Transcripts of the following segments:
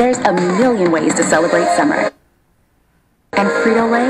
There's a million ways to celebrate summer. And Frito-Lay?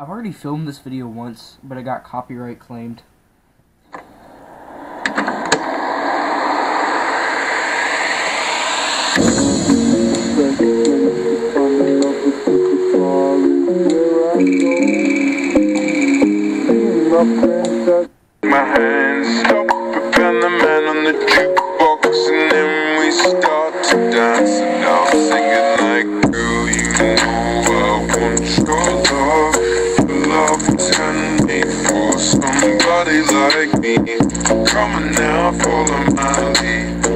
I've already filmed this video once, but I got copyright claimed. My hands stop and the man on the jukebox and then we start to dance and I'm singing like girl you know I want your follow my lead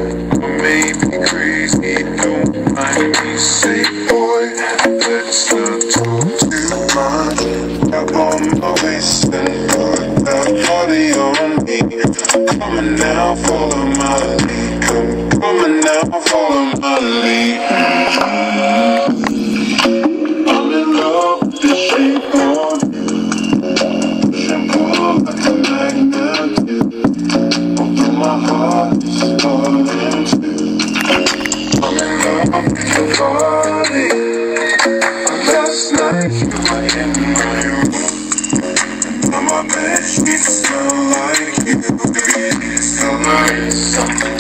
crazy. Don't mind me. Say boy let's not talk too much. On my waist and put that body on me. Come now, follow my lead. Come, come now, follow my lead in my room. My bed sheets smell like you. Baby, so nice I'm